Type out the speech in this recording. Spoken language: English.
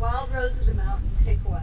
Wild Rose of the Mountain, take one.